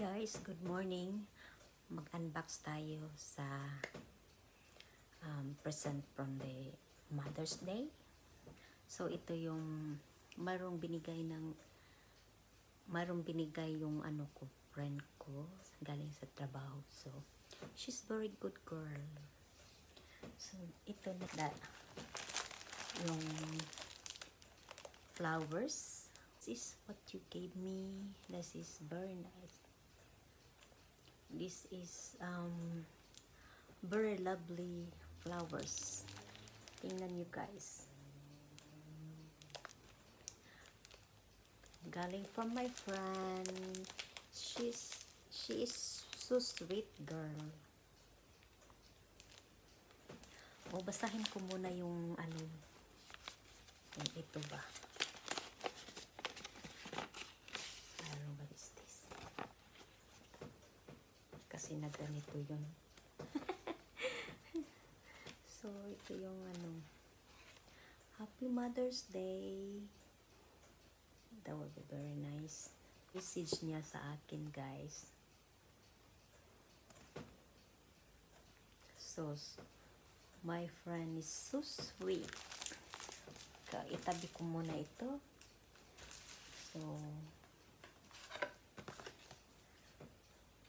guys, good morning. Mag-unbox tayo sa um, present from the Mother's Day. So ito yung marong binigay ng marong binigay yung ano ko, friend ko galing sa trabaho. So she's very good girl. So ito na da yung flowers. This is what you gave me. This is very nice. This is um very lovely flowers. Tingnan nyo guys. Galing from my friend. She's she is so sweet girl. O basahin ko muna yung ano yung ito ba. Ano ba is this? Kasi nagganito yun. so, ito yung ano. Happy Mother's Day. That would be very nice. Message niya sa akin, guys. So, my friend is so sweet. Itabi ko muna ito. So,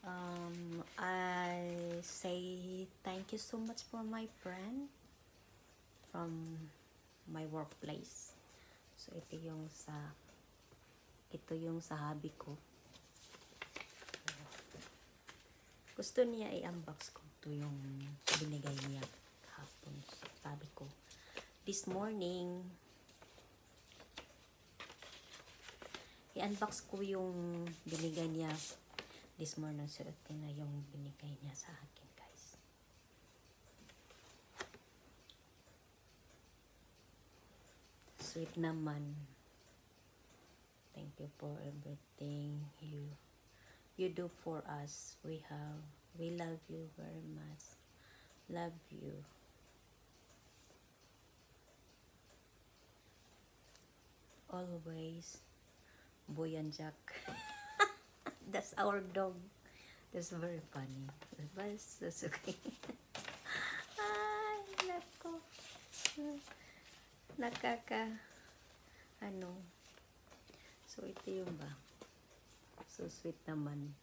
um, I say thank you so much for my friend from my workplace. So, ito yung sa ito yung sa hobby ko. Gusto niya i-unbox ko. Ito yung binigay niya kahapon. Sabi ko, this morning, i-unbox ko yung binigay niya this morning. So, ito na yung binigay niya sa akin, guys. Sweet naman. Thank you for everything you you do for us. We have we love you very much. Love you. Always Boy and Jack. That's our dog. That's very funny. But that's okay. Ay, nako. Nakaka ano So, ito yung ba? So, sweet naman.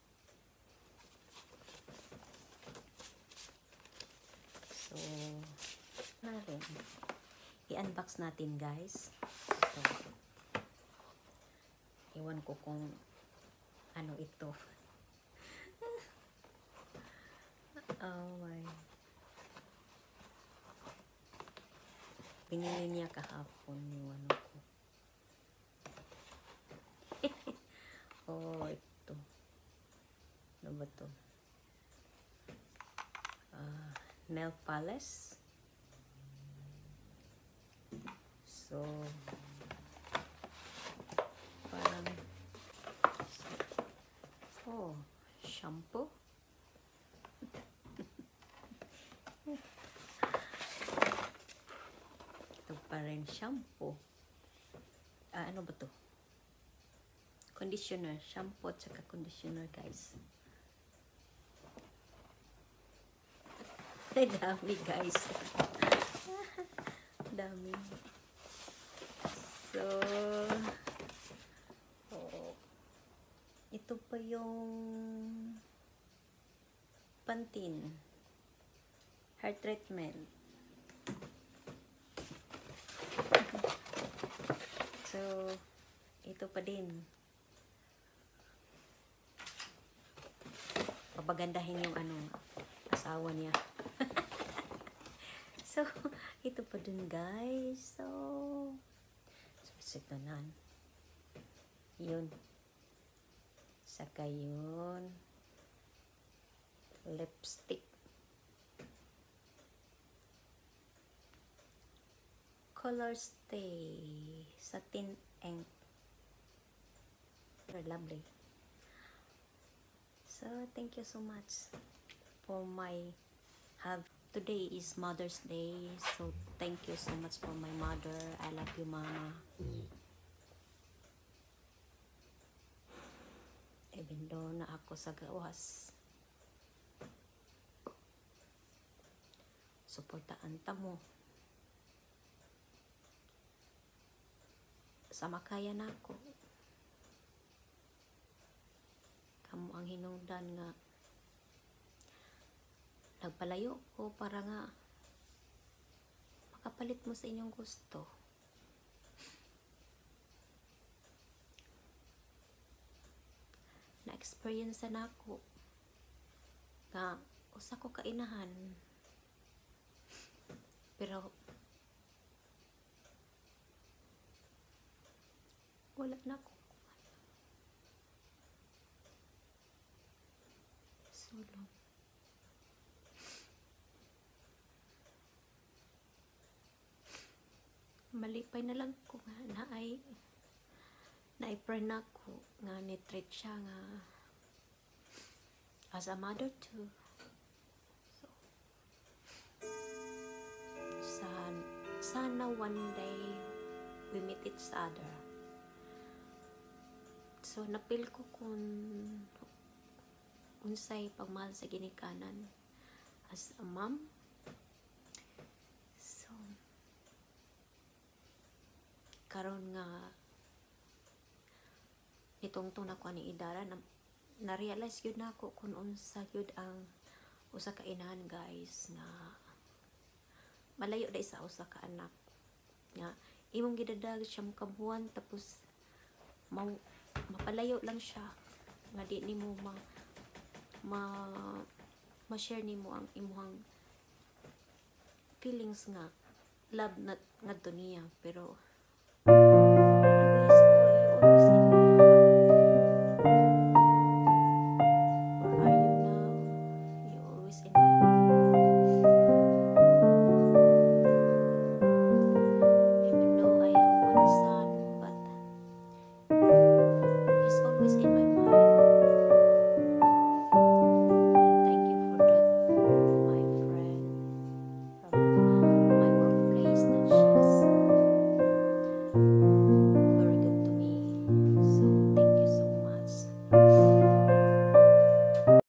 So, na rin. I-unbox natin, guys. So, iwan ko kung ano ito. oh my. Binili niya kahapon yung ano ko. Oh, ito. Ano ba to? Uh, nail polish. So, parang, oh, shampoo. ito pa rin shampoo. Ah, ano ba to? conditioner, shampoo at saka conditioner guys. Ay, dami guys. dami. So, oh, ito pa yung Pantene hair treatment. So, ito pa din. papagandahin yung ano, asawa niya. so, ito pa dun guys. So, so na. Yun. Saka yun. Lipstick. Color Stay. Satin ink. Very lovely. So, thank you so much for my have today is Mother's Day. So, thank you so much for my mother. I love you, Mama. Though na ako sa gawas. Suportaan ta mo. Sa makaya na ako. Kamo ang hinungdan nga nagpalayo ko para nga makapalit mo sa inyong gusto na experience na ako nga usa ko kainahan. Pero wala na ako. Solo malipay na lang ko nga na ay na friend ako nga ni treat siya nga as a mother too. So san, sana one day we meet each other. So napil ko kung unsay pagmahal sa ginikanan as a mom. So karon nga nitong tong ako ni idara na na-realize yun na ako kung unsa yun ang usa ka inahan guys nga malayo dai sa usa ka anak. Nga imong gidadag siya kabuan tapos mau mapalayo lang siya. Nga di nimo ma ma ma-share nimo ang imuhang feelings nga love na ngadto niya. Pero